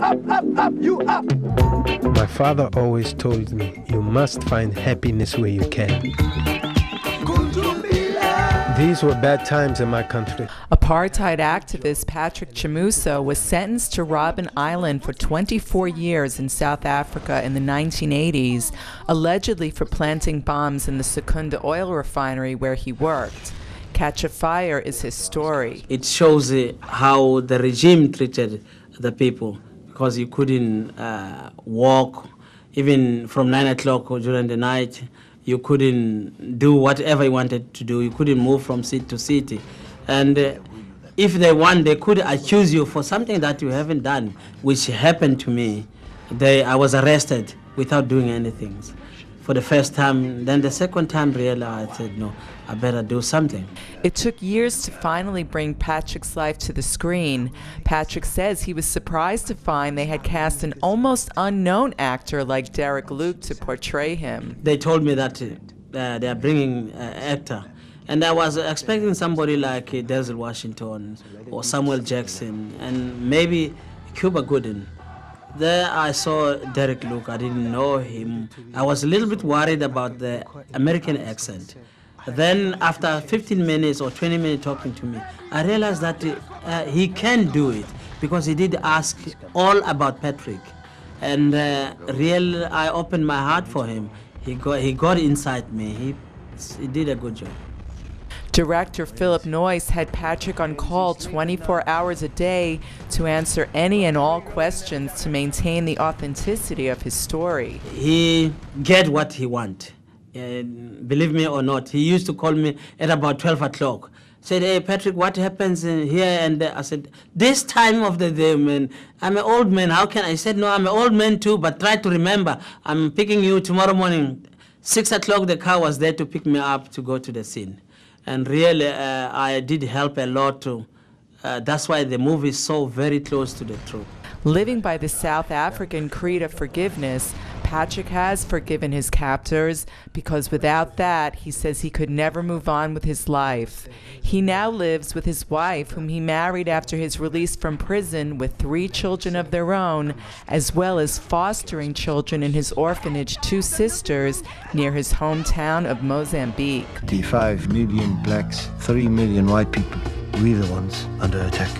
Up, up, up, you up. My father always told me, you must find happiness where you can. These were bad times in my country. Apartheid activist Patrick Chamusso was sentenced to Robben Island for 24 years in South Africa in the 1980s, allegedly for planting bombs in the Secunda oil refinery where he worked. Catch a Fire is his story. It shows uh, how the regime treated the people because you couldn't uh, walk even from 9 o'clock during the night you couldn't do whatever you wanted to do. You couldn't move from city to city. And uh, if they want, they could accuse you for something that you haven't done, which happened to me. They, I was arrested without doing anything for the first time. Then the second time, really, I said, no, I better do something. It took years to finally bring Patrick's life to the screen. Patrick says he was surprised to find they had cast an almost unknown actor like Derek Luke to portray him. They told me that uh, they are bringing an uh, actor. And I was expecting somebody like uh, Denzel Washington or Samuel Jackson and maybe Cuba Gooding. There I saw Derek Luke. I didn't know him. I was a little bit worried about the American accent. Then after 15 minutes or 20 minutes talking to me, I realized that uh, he can do it because he did ask all about Patrick. And uh, real, I opened my heart for him. He got, he got inside me. He, he did a good job. Director Philip Noyce had Patrick on call 24 hours a day to answer any and all questions to maintain the authenticity of his story. He get what he want. And believe me or not, he used to call me at about 12 o'clock. Said, hey, Patrick, what happens here and there? I said, this time of the day, man, I'm an old man. How can I? He said, no, I'm an old man too, but try to remember, I'm picking you tomorrow morning. Six o'clock, the car was there to pick me up to go to the scene and really uh, I did help a lot too. Uh, that's why the movie is so very close to the truth. Living by the South African creed of forgiveness, Patrick has forgiven his captors because without that, he says he could never move on with his life. He now lives with his wife, whom he married after his release from prison, with three children of their own, as well as fostering children in his orphanage, Two Sisters, near his hometown of Mozambique. 5 million blacks, 3 million white people. We're the ones under attack.